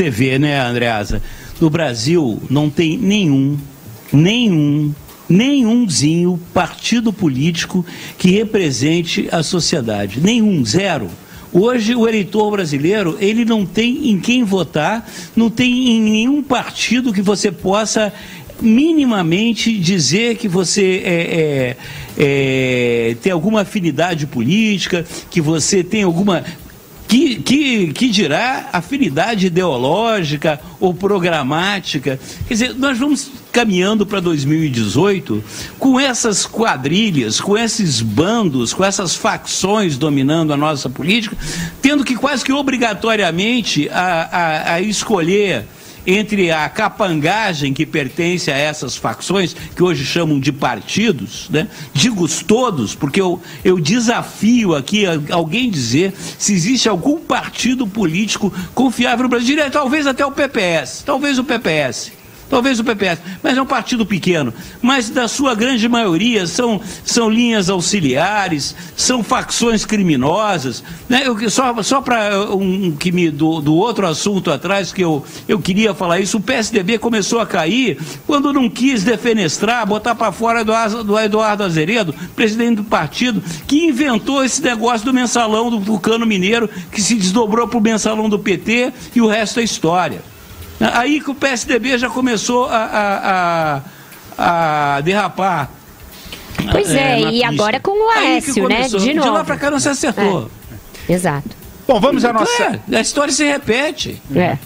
você vê, né, Andreasa? No Brasil não tem nenhum, nenhum, nenhumzinho partido político que represente a sociedade. Nenhum, zero. Hoje o eleitor brasileiro, ele não tem em quem votar, não tem em nenhum partido que você possa minimamente dizer que você é, é, é, tem alguma afinidade política, que você tem alguma que, que, que dirá afinidade ideológica ou programática. Quer dizer, nós vamos caminhando para 2018 com essas quadrilhas, com esses bandos, com essas facções dominando a nossa política, tendo que quase que obrigatoriamente a, a, a escolher entre a capangagem que pertence a essas facções, que hoje chamam de partidos, né? digo todos, porque eu, eu desafio aqui alguém dizer se existe algum partido político confiável no Brasil, talvez até o PPS, talvez o PPS talvez o PPS, mas é um partido pequeno. Mas da sua grande maioria são, são linhas auxiliares, são facções criminosas. Né? Eu, só só para um que me do, do outro assunto atrás que eu, eu queria falar isso, o PSDB começou a cair quando não quis defenestrar, botar para fora do, do Eduardo Azeredo, presidente do partido, que inventou esse negócio do mensalão do Vulcano Mineiro, que se desdobrou para o mensalão do PT e o resto é história. Aí que o PSDB já começou a, a, a derrapar. Pois é, é e agora com o Aécio, né? De novo. De lá para cá não se acertou. É. Exato. Bom, vamos à nossa. É, a história se repete. É.